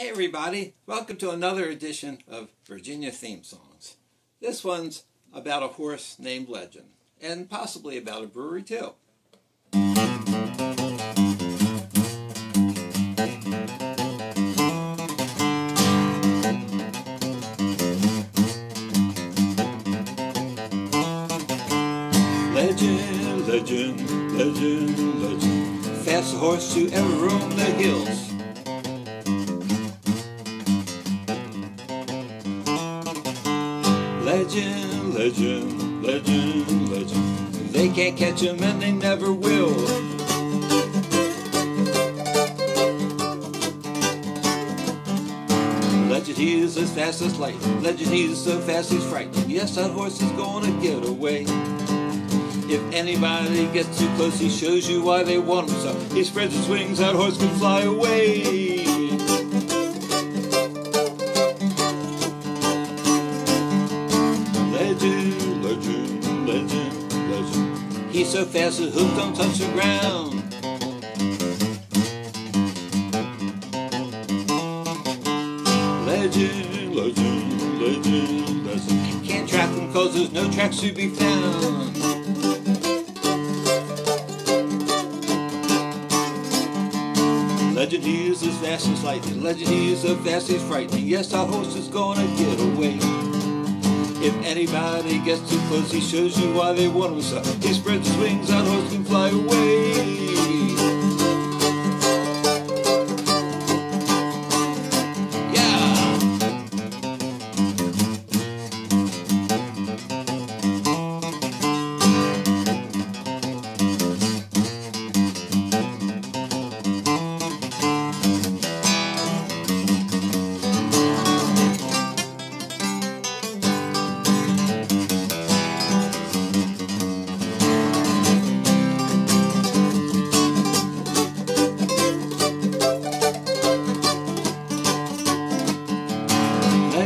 Hey everybody, welcome to another edition of Virginia Theme Songs. This one's about a horse named Legend, and possibly about a brewery too. Legend, legend, legend, legend, fast horse to ever roam the hills. Legend, legend, legend, legend. They can't catch him and they never will. Legend he is as fast as light. Legend he is so fast he's frightened. Yes, that horse is gonna get away. If anybody gets too close, he shows you why they want him so. He spreads his wings, that horse can fly away. Legend, legend, legend, legend. He's so fast his hooves don't touch the ground. Legend, legend, legend, legend. Can't track him cause there's no tracks to be found. Legend he is as fast as lightning. Legend he is so fast he's frightening. Yes, our horse is gonna get away. Anybody gets too close, he shows you why they want him. He spreads his wings, and horse can fly away.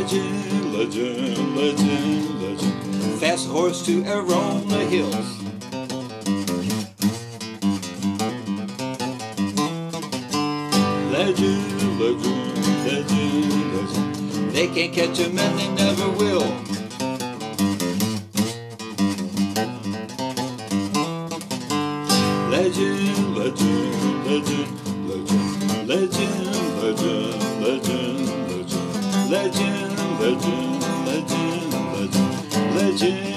legend, legend, legend, legend. Fast horse to Arona Hills. Legend, legend, legend, legend. They can't catch him and they never will. Legend, legend, legend, legend, legend, legend, legend, legend. legend legend, legend, legend, legend.